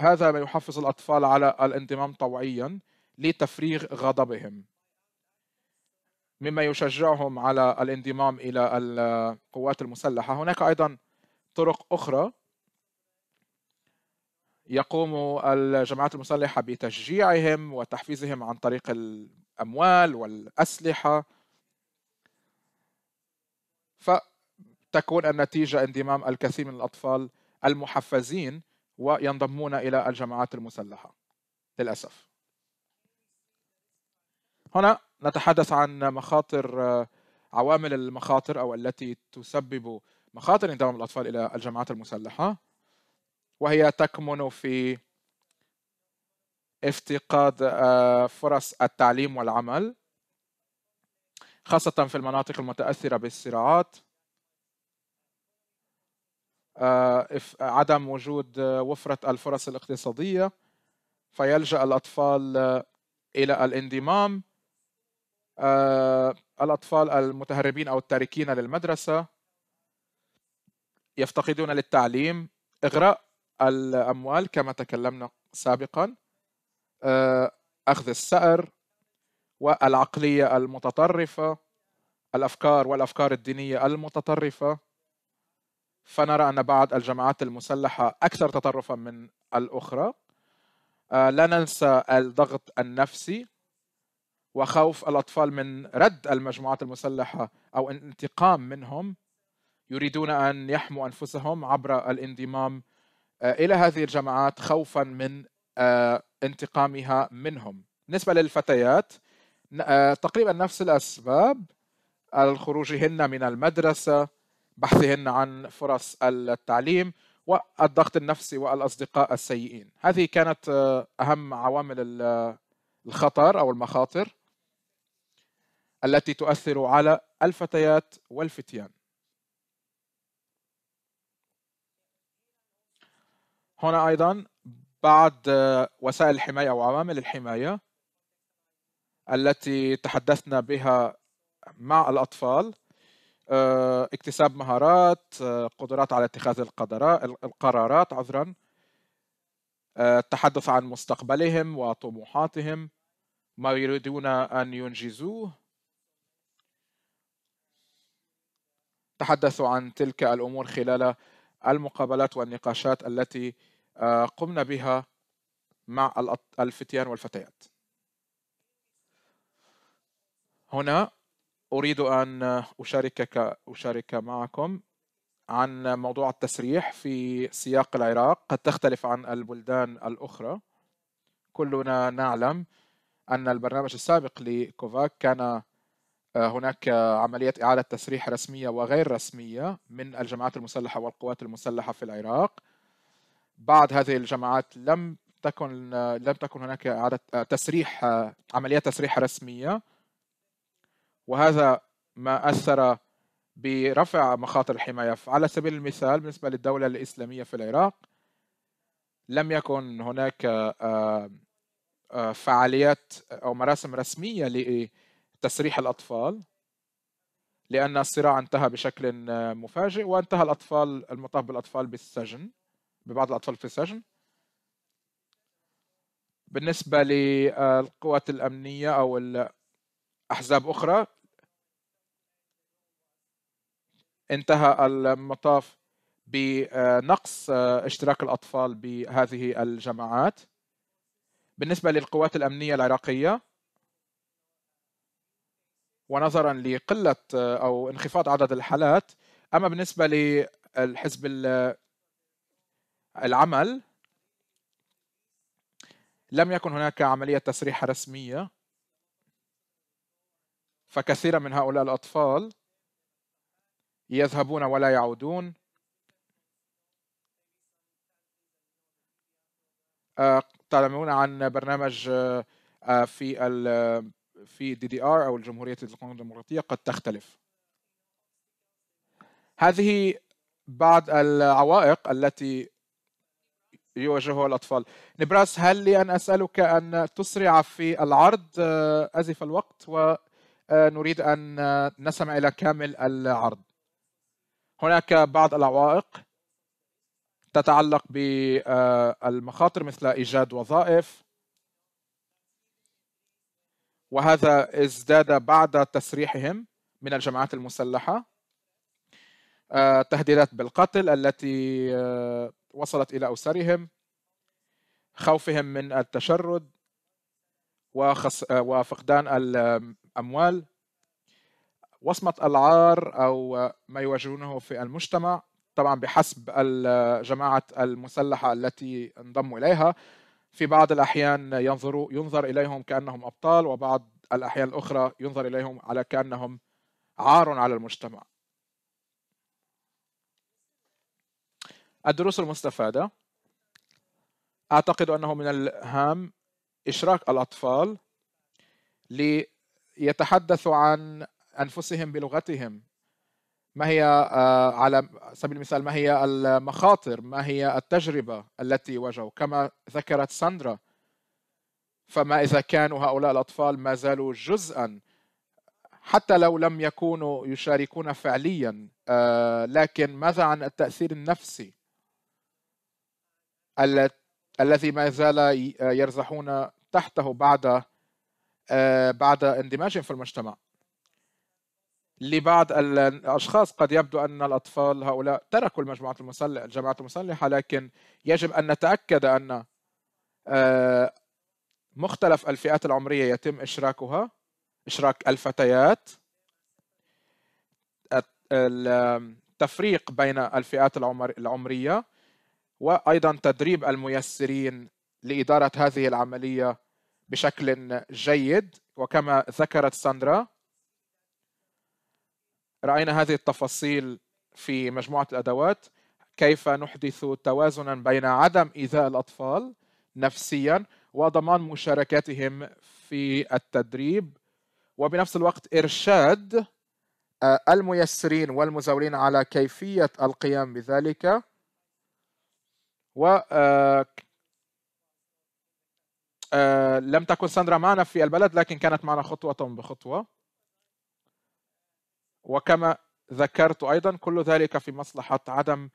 وهذا ما يحفز الأطفال على الانضمام طوعيا لتفريغ غضبهم. مما يشجعهم على الانضمام إلى القوات المسلحة. هناك أيضا طرق أخرى يقوم الجماعات المسلحة بتشجيعهم وتحفيزهم عن طريق الأموال والأسلحة. فتكون النتيجة انضمام الكثير من الأطفال المحفزين وينضمون إلى الجماعات المسلحة للأسف. هنا نتحدث عن مخاطر عوامل المخاطر أو التي تسبب مخاطر انضمام الأطفال إلى الجماعات المسلحة وهي تكمن في افتقاد آه، فرص التعليم والعمل خاصة في المناطق المتأثرة بالصراعات. عدم وجود وفرة الفرص الاقتصادية فيلجأ الأطفال إلى الانضمام آه، الأطفال المتهربين أو التاركين للمدرسة يفتقدون للتعليم إغراء الأموال كما تكلمنا سابقا آه، أخذ السأر والعقلية المتطرفة الأفكار والأفكار الدينية المتطرفة. فنرى أن بعض الجماعات المسلحة أكثر تطرفا من الأخرى. آه، لا ننسى الضغط النفسي وخوف الأطفال من رد المجموعات المسلحة أو الانتقام منهم. يريدون أن يحموا أنفسهم عبر الانضمام آه، إلى هذه الجماعات خوفا من آه، انتقامها منهم. بالنسبة للفتيات تقريبا نفس الأسباب. الخروجهن من المدرسة. بحثهن عن فرص التعليم والضغط النفسي والأصدقاء السيئين. هذه كانت آه، أهم عوامل الخطر أو المخاطر التي تؤثر على الفتيات والفتيان. هنا أيضا بعض آه، وسائل الحماية أو عوامل الحماية التي تحدثنا بها مع الأطفال آه، اكتساب مهارات آه، قدرات على اتخاذ القرارات عذرا. آه، التحدث عن مستقبلهم وطموحاتهم. ما يريدون أن ينجزوه. تحدثوا عن تلك الأمور خلال المقابلات والنقاشات التي قمنا بها مع الفتيان والفتيات. هنا أريد أن أشاركك أشارك معكم عن موضوع التسريح في سياق العراق. قد تختلف عن البلدان الأخرى. كلنا نعلم أن البرنامج السابق لكوفاك كان آه، هناك عملية إعادة تسريح رسمية وغير رسمية من الجماعات المسلحة والقوات المسلحة في العراق. بعد هذه الجماعات لم تكن لم تكن هناك إعادة آه، تسريح آه، عمليات تسريح رسمية. وهذا ما أثر برفع مخاطر الحماية. على سبيل المثال بالنسبة للدولة الإسلامية في العراق لم يكن هناك آه، آه، فعاليات أو مراسم رسمية لتسريح الأطفال لأن الصراع انتهى بشكل مفاجئ وانتهى الأطفال المطاف بالأطفال بالسجن ببعض الأطفال في السجن. بالنسبة للقوات الأمنية أو أحزاب أخرى. انتهى المطاف بنقص اشتراك الأطفال بهذه الجماعات. بالنسبة للقوات الأمنية العراقية ونظرا لقلة أو انخفاض عدد الحالات أما بالنسبة للحزب العمل لم يكن هناك عملية تسريح رسمية. فكثيرا من هؤلاء الأطفال يذهبون ولا يعودون. آه، تعلمون عن برنامج آه، آه، في في دي دي آر أو الجمهورية الديمقراطية قد تختلف. هذه بعض العوائق التي يواجهها الأطفال. نبراس هل لي أن أسألك أن تسرع في العرض أزف الوقت ونريد أن نسمع إلى كامل العرض. هناك بعض العوائق تتعلق بالمخاطر مثل إيجاد وظائف. وهذا ازداد بعد تسريحهم من الجماعات المسلحة. تهديدات بالقتل التي وصلت إلى اسرهم خوفهم من التشرد. وفقدان الاموال وصمة العار أو ما يواجهونه في المجتمع طبعا بحسب الجماعة المسلحة التي انضموا إليها. في بعض الأحيان ينظر ينظر إليهم كأنهم أبطال وبعض الأحيان الأخرى ينظر إليهم على كأنهم عار على المجتمع. الدروس المستفادة. أعتقد أنه من الهام إشراك الأطفال ليتحدثوا عن أنفسهم بلغتهم. ما هي آه، على سبيل المثال ما هي المخاطر ما هي التجربة التي واجهوا؟ كما ذكرت ساندرا فما إذا كانوا هؤلاء الأطفال ما زالوا جزءا حتى لو لم يكونوا يشاركون فعليا آه، لكن ماذا عن التأثير النفسي الذي ما زال يرزحون تحته بعد بعد اندماجهم في المجتمع. لبعض الأشخاص قد يبدو أن الأطفال هؤلاء تركوا المجموعات المسلحة الجماعات المسلحة لكن يجب أن نتأكد أن آه، مختلف الفئات العمرية يتم إشراكها إشراك الفتيات. التفريق بين الفئات العمرية وأيضا تدريب الميسرين لإدارة هذه العملية بشكل جيد. وكما ذكرت ساندرا رأينا هذه التفاصيل في مجموعة الأدوات. كيف نحدث توازنا بين عدم إيذاء الأطفال نفسيا وضمان مشاركتهم في التدريب؟ وبنفس الوقت إرشاد آه، الميسرين والمزاولين على كيفية القيام بذلك. و آه، لم تكن ساندرا معنا في البلد لكن كانت معنا خطوة بخطوة. وكما ذكرت أيضا كل ذلك في مصلحة عدم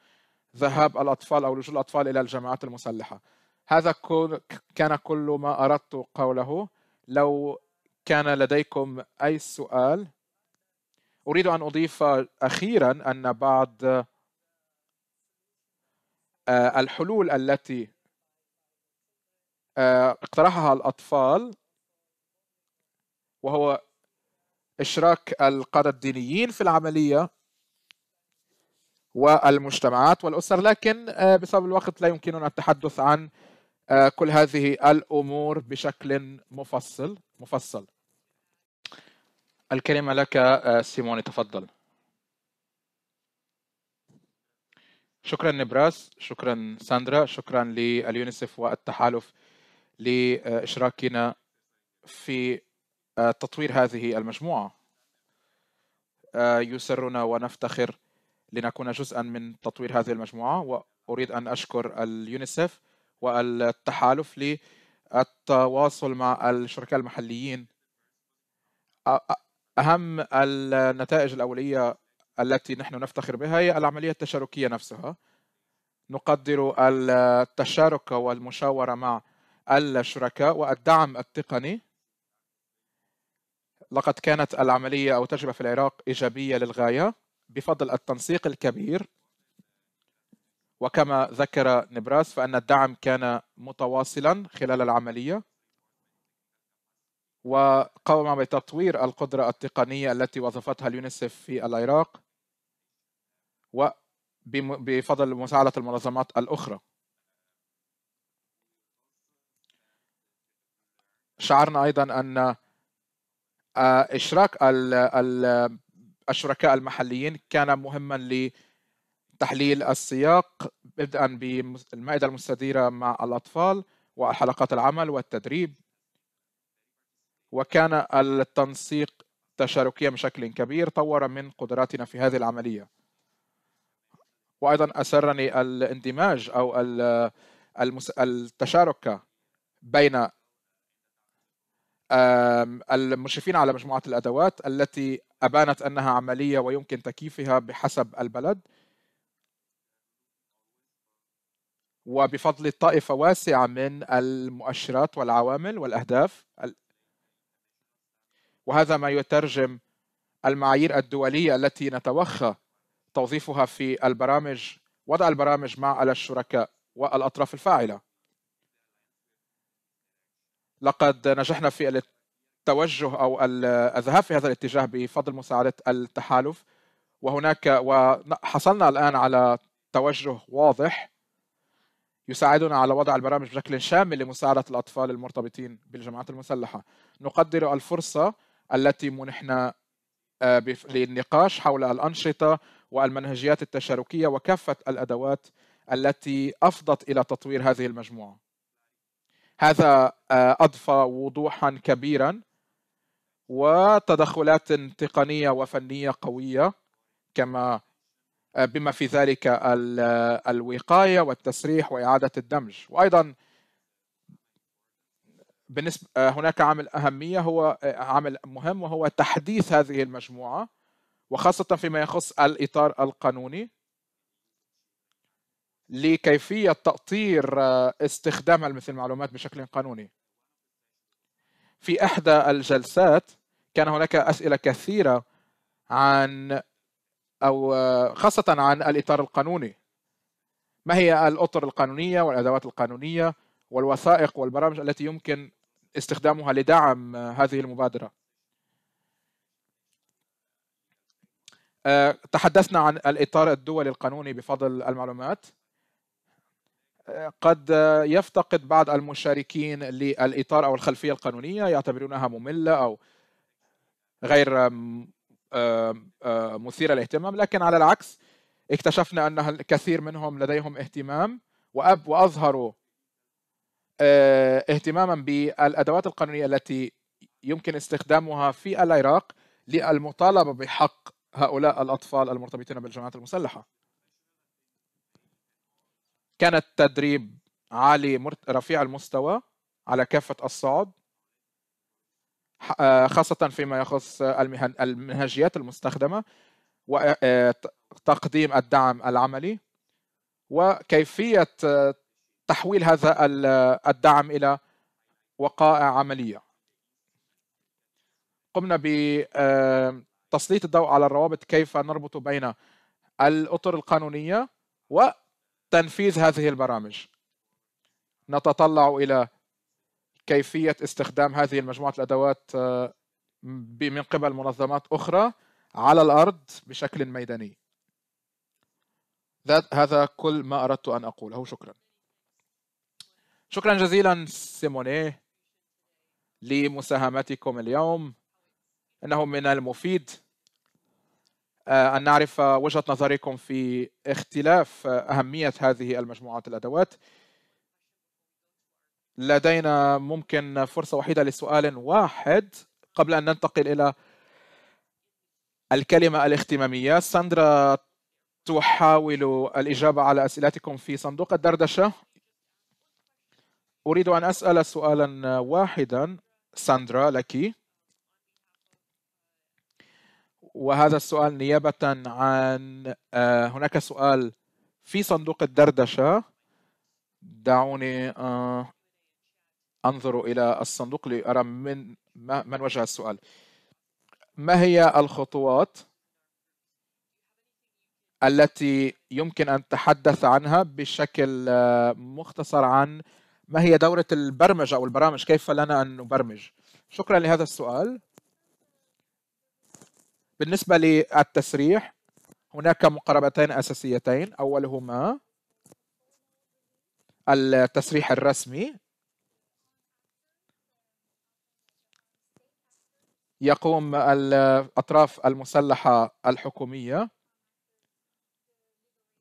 ذهاب الأطفال أو لجوء الأطفال إلى الجماعات المسلحة. هذا كان كل ما أردت قوله. لو كان لديكم أي سؤال أريد أن أضيف أخيرا أن بعض آه، الحلول التي آه، اقترحها الأطفال وهو إشراك القادة الدينيين في العملية والمجتمعات والأسر لكن آه، بسبب الوقت لا يمكننا التحدث عن كل هذه الأمور بشكل مفصل مفصل. الكلمة لك سيموني تفضل. شكرا نبراس شكرا ساندرا شكرا لليونيسف والتحالف لإشراكنا في آه، تطوير هذه المجموعة. آه، يسرنا ونفتخر لنكون جزءا من تطوير هذه المجموعة وأريد أن أشكر اليونيسف والتحالف للتواصل مع الشركاء المحليين. أهم النتائج الأولية التي نحن نفتخر بها هي العملية التشاركية نفسها. نقدر التشارك والمشاورة مع الشركاء والدعم التقني. لقد كانت العملية أو تجربة في العراق إيجابية للغاية بفضل التنسيق الكبير. وكما ذكر نبراس فأن الدعم كان متواصلا خلال العملية. وقام بتطوير القدرة التقنية التي وظفتها اليونيسف في العراق. وبفضل مساعدة المنظمات الأخرى. شعرنا أيضا أن آه، إشراك الشركاء المحليين كان مهما لتحليل السياق بدءا بالمائدة المستديرة مع الأطفال وحلقات العمل والتدريب. وكان التنسيق تشاركيا بشكل كبير طور من قدراتنا في هذه العملية. وأيضا أسرني الإندماج أو التشارك بين المشرفين على مجموعة الأدوات التي أبانت أنها عملية ويمكن تكييفها بحسب البلد. وبفضل طائفة واسعة من المؤشرات والعوامل والأهداف وهذا ما يترجم المعايير الدولية التي نتوخى توظيفها في البرامج وضع البرامج مع الشركاء والأطراف الفاعلة. لقد نجحنا في التوجه أو الذهاب في هذا الاتجاه بفضل مساعدة التحالف. وهناك وحصلنا الآن على توجه واضح يساعدنا على وضع البرامج بشكل شامل لمساعدة الأطفال المرتبطين بالجماعات المسلحة. نقدر الفرصة التي منحنا آه، للنقاش حول الأنشطة والمنهجيات التشاركية وكافة الأدوات التي أفضت إلى تطوير هذه المجموعة. هذا آه، أضفى وضوحا كبيرا وتدخلات تقنية وفنية قوية كما آه، بما في ذلك الوقاية والتسريح وإعادة الدمج. وأيضا بالنسبة آه، هناك عامل أهمية هو آه، عامل مهم وهو تحديث هذه المجموعة وخاصة فيما يخص الإطار القانوني. لكيفية تأطير آه، استخدام مثل المعلومات بشكل قانوني. في إحدى الجلسات كان هناك أسئلة كثيرة عن أو خاصة عن الإطار القانوني. ما هي الأطر القانونية والأدوات القانونية والوثائق والبرامج التي يمكن استخدامها لدعم هذه المبادرة؟ آه، تحدثنا عن الإطار الدولي القانوني بفضل المعلومات. آه، قد يفتقد بعض المشاركين للإطار أو الخلفية القانونية يعتبرونها مملة أو غير مثيرة للاهتمام. لكن على العكس اكتشفنا أن الكثير منهم لديهم اهتمام وأب وأظهروا اهتماما بالأدوات القانونية التي يمكن استخدامها في العراق للمطالبة بحق هؤلاء الأطفال المرتبطين بالجماعات المسلحة. كان التدريب عالي رفيع المستوى على كافة الصعد آه، خاصة فيما يخص المنهجيات المستخدمة وتقديم آه، الدعم العملي وكيفية آه، تحويل هذا الدعم إلى وقائع عملية. قمنا بتسليط الضوء على الروابط كيف نربط بين الأطر القانونية وتنفيذ هذه البرامج. نتطلع إلى كيفية استخدام هذه المجموعة الأدوات آه، من قبل منظمات أخرى على الأرض بشكل ميداني. هذا كل ما أردت أن أقوله. شكرا. شكرا جزيلا سيموني لمساهمتكم اليوم. إنه من المفيد. آه، أن نعرف وجهة نظركم في اختلاف أهمية هذه المجموعات الأدوات. لدينا ممكن فرصة وحيدة لسؤال واحد قبل أن ننتقل إلى الكلمة الاختماميه ساندرا تحاول الإجابة على أسئلتكم في صندوق الدردشة. أريد أن أسأل سؤالا واحدا. ساندرا لك. وهذا السؤال نيابة عن آه، هناك سؤال في صندوق الدردشة. دعوني آه، أنظر إلى الصندوق لأرى من من وجه السؤال. ما هي الخطوات التي يمكن أن تحدث عنها بشكل آه، مختصر عن ما هي دورة البرمجة أو البرامج؟ كيف لنا أن نبرمج؟ شكرا لهذا السؤال. بالنسبة للتسريح هناك مقاربتين أساسيتين. أولهما التسريح الرسمي. يقوم الأطراف المسلحة الحكومية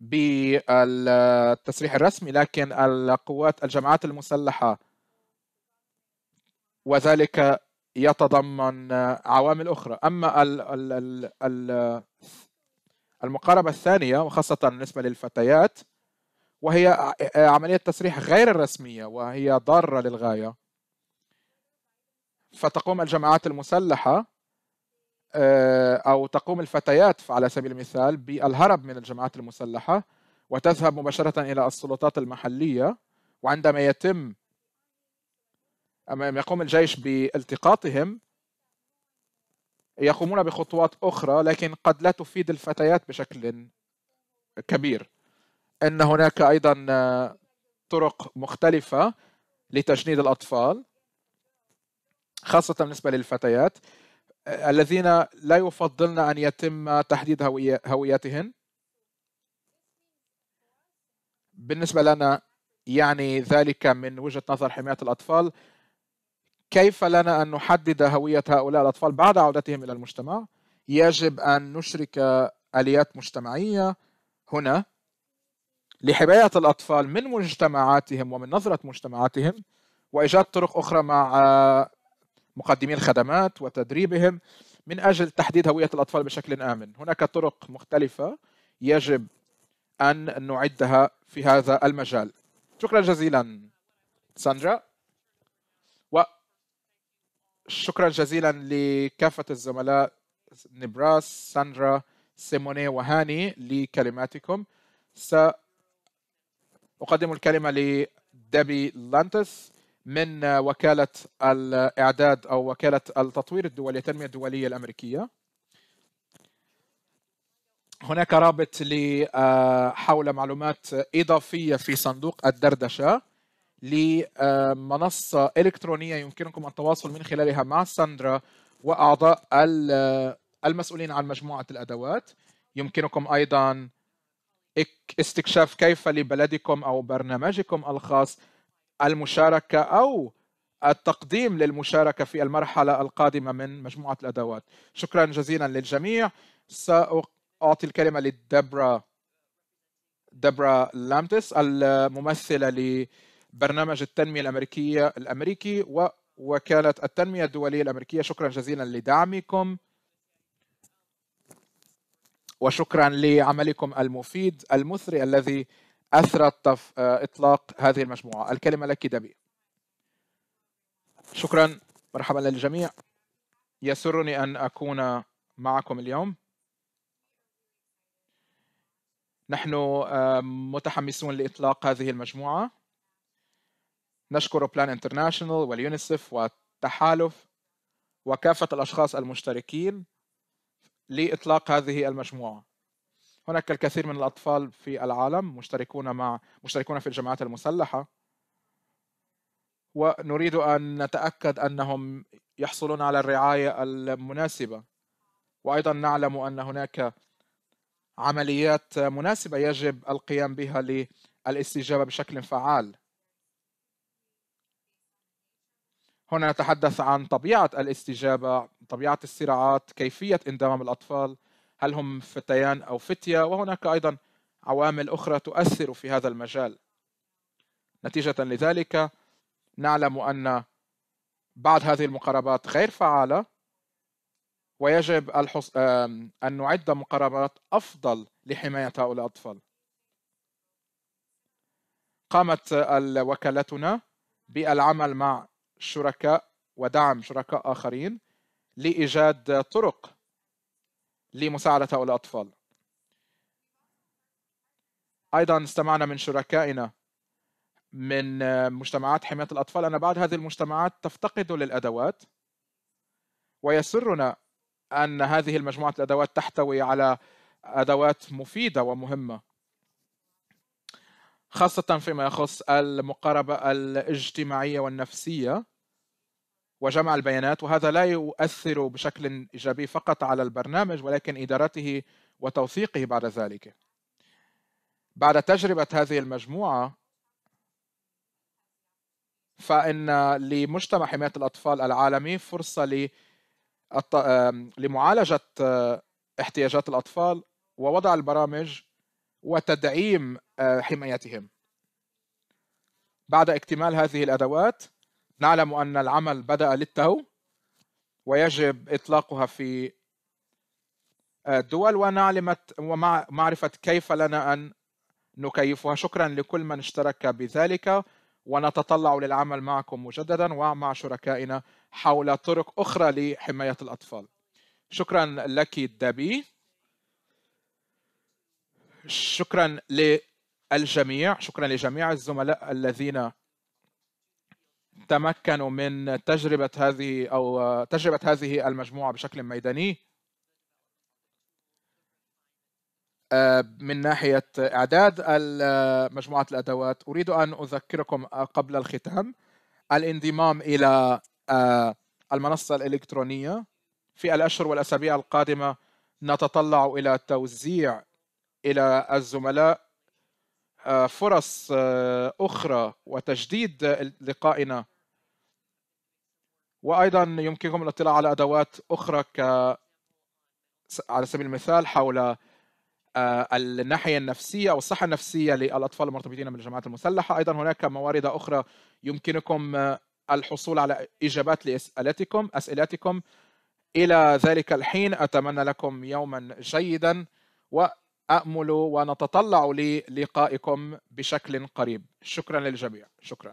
بالتصريح الرسمي لكن القوات الجماعات المسلحة وذلك يتضمن عوامل أخرى. أما المقاربة الثانية وخاصة بالنسبة للفتيات وهي عملية تصريح غير الرسمية وهي ضارة للغاية. فتقوم الجماعات المسلحة آه، أو تقوم الفتيات على سبيل المثال بالهرب من الجماعات المسلحة وتذهب مباشرة إلى السلطات المحلية وعندما يتم يقوم الجيش بالتقاطهم يقومون بخطوات أخرى لكن قد لا تفيد الفتيات بشكل كبير. أن هناك أيضا طرق مختلفة لتجنيد الأطفال خاصة بالنسبة للفتيات الذين لا يفضلن أن يتم تحديد هوياتهن. بالنسبة لنا يعني ذلك من وجهة نظر حماية الأطفال. كيف لنا أن نحدد هوية هؤلاء الأطفال بعد عودتهم إلى المجتمع؟ يجب أن نشرك آليات مجتمعية هنا لحماية الأطفال من مجتمعاتهم ومن نظرة مجتمعاتهم وإيجاد طرق أخرى مع مقدمي الخدمات وتدريبهم من أجل تحديد هوية الأطفال بشكل آمن. هناك طرق مختلفة يجب أن نعدها في هذا المجال. شكرا جزيلا. ساندرا. وشكرا جزيلا لكافة الزملاء نبراس ساندرا سيموني وهاني لكلماتكم. سأقدم الكلمة لديبي لانتس من وكالة الإعداد أو وكالة التطوير الدولي التنمية الدولية الأمريكية. هناك رابط آه، حول معلومات إضافية في صندوق الدردشة. لمنصة إلكترونية يمكنكم التواصل من خلالها مع ساندرا وأعضاء المسؤولين عن مجموعة الأدوات. يمكنكم أيضا استكشاف كيف لبلدكم أو برنامجكم الخاص المشاركة أو التقديم للمشاركة في المرحلة القادمة من مجموعة الأدوات. شكرا جزيلا للجميع. سأعطي الكلمة لدبرا دبرا لامتس الممثلة لبرنامج التنمية الأمريكية الأمريكي ووكالة التنمية الدولية الأمريكية. شكرا جزيلا لدعمكم. وشكرا لعملكم المفيد المثري الذي أثرى إطلاق هذه المجموعة. الكلمة لك دبي. شكرا. مرحبا للجميع. يسرني أن أكون معكم اليوم. نحن متحمسون لإطلاق هذه المجموعة. نشكر بلان انترناشونال واليونيسف والتحالف وكافة الأشخاص المشتركين لإطلاق هذه المجموعة. هناك الكثير من الأطفال في العالم مشتركون مع مشتركون في الجماعات المسلحة. ونريد أن نتأكد أنهم يحصلون على الرعاية المناسبة. وأيضا نعلم أن هناك عمليات مناسبة يجب القيام بها للاستجابة بشكل فعال. هنا نتحدث عن طبيعة الاستجابة طبيعة الصراعات كيفية انضمام الأطفال هل هم فتيان أو فتية؟ وهناك أيضا عوامل أخرى تؤثر في هذا المجال. نتيجة لذلك نعلم أن بعض هذه المقاربات غير فعالة ويجب الحص... أن نعد مقاربات أفضل لحماية هؤلاء الأطفال. قامت وكالتنا بالعمل مع شركاء ودعم شركاء آخرين لإيجاد طرق لمساعدة هؤلاء الأطفال. أيضا استمعنا من شركائنا من مجتمعات حماية الأطفال. أن بعض هذه المجتمعات تفتقد للأدوات ويسرنا أن هذه المجموعة الأدوات تحتوي على أدوات مفيدة ومهمة. خاصة فيما يخص المقاربة الاجتماعية والنفسية وجمع البيانات وهذا لا يؤثر بشكل إيجابي فقط على البرنامج ولكن إدارته وتوثيقه بعد ذلك. بعد تجربة هذه المجموعة فإن لمجتمع حماية الأطفال العالمي فرصة لمعالجة احتياجات الأطفال ووضع البرامج وتدعيم حمايتهم. بعد اكتمال هذه الأدوات نعلم أن العمل بدأ للتو ويجب إطلاقها في الدول ونعلمت ومعرفة كيف لنا أن نكيفها. شكرا لكل من اشترك بذلك ونتطلع للعمل معكم مجددا ومع شركائنا حول طرق أخرى لحماية الأطفال. شكرا لك دابي شكرا للجميع شكرا لجميع الزملاء الذين تمكنوا من تجربة هذه أو تجربة هذه المجموعة بشكل ميداني. آه، من ناحية إعداد مجموعة الأدوات أريد أن أذكركم قبل الختام الانضمام إلى آه، المنصة الإلكترونية. في الأشهر والأسابيع القادمة نتطلع إلى توزيع إلى الزملاء. آه، فرص أخرى وتجديد لقائنا. وأيضا يمكنكم الاطلاع على أدوات أخرى ك على سبيل المثال حول آه، الناحية النفسية أو الصحة النفسية للأطفال المرتبطين بالجماعات المسلحة. أيضا هناك موارد أخرى يمكنكم آه، الحصول على إجابات لأسئلتكم أسئلتكم. إلى ذلك الحين أتمنى لكم يوما جيدا وأأمل ونتطلع للقائكم بشكل قريب. شكرا للجميع. شكرا.